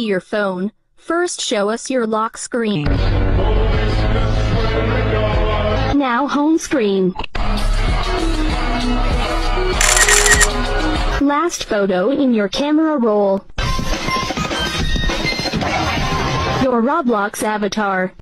your phone. First show us your lock screen. Now home screen. Last photo in your camera roll. Your Roblox avatar.